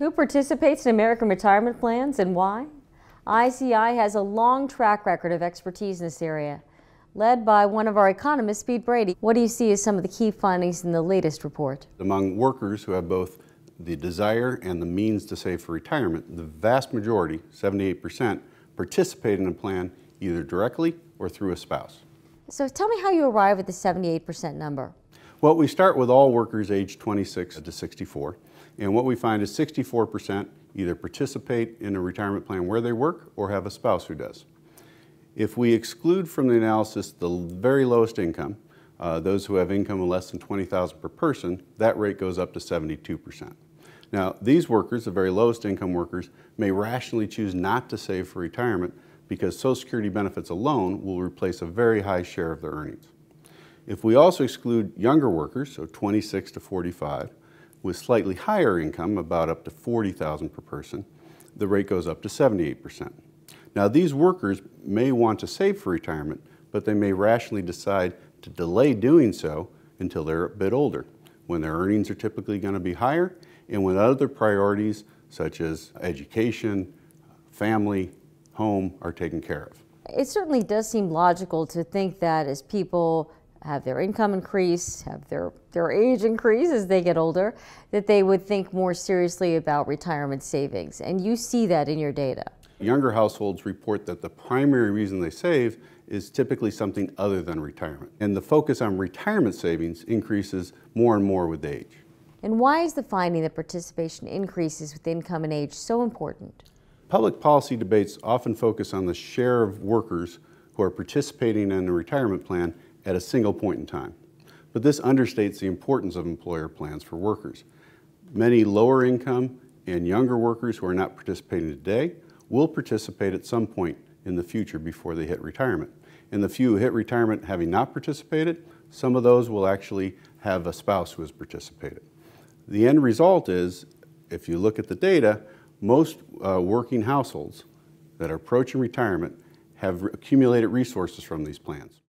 Who participates in American retirement plans and why? ICI has a long track record of expertise in this area, led by one of our economists, Pete Brady. What do you see as some of the key findings in the latest report? Among workers who have both the desire and the means to save for retirement, the vast majority, 78%, participate in a plan either directly or through a spouse. So tell me how you arrive at the 78% number. Well, we start with all workers aged 26 to 64, and what we find is 64% either participate in a retirement plan where they work or have a spouse who does. If we exclude from the analysis the very lowest income, uh, those who have income of less than 20,000 per person, that rate goes up to 72%. Now, these workers, the very lowest income workers, may rationally choose not to save for retirement because Social Security benefits alone will replace a very high share of their earnings. If we also exclude younger workers, so 26 to 45, with slightly higher income, about up to 40,000 per person, the rate goes up to 78%. Now these workers may want to save for retirement, but they may rationally decide to delay doing so until they're a bit older, when their earnings are typically going to be higher and when other priorities such as education, family, home are taken care of. It certainly does seem logical to think that as people have their income increase, have their, their age increase as they get older, that they would think more seriously about retirement savings. And you see that in your data. Younger households report that the primary reason they save is typically something other than retirement. And the focus on retirement savings increases more and more with age. And why is the finding that participation increases with income and age so important? Public policy debates often focus on the share of workers who are participating in a retirement plan at a single point in time. But this understates the importance of employer plans for workers. Many lower income and younger workers who are not participating today will participate at some point in the future before they hit retirement. And the few who hit retirement having not participated, some of those will actually have a spouse who has participated. The end result is, if you look at the data, most uh, working households that are approaching retirement have accumulated resources from these plans.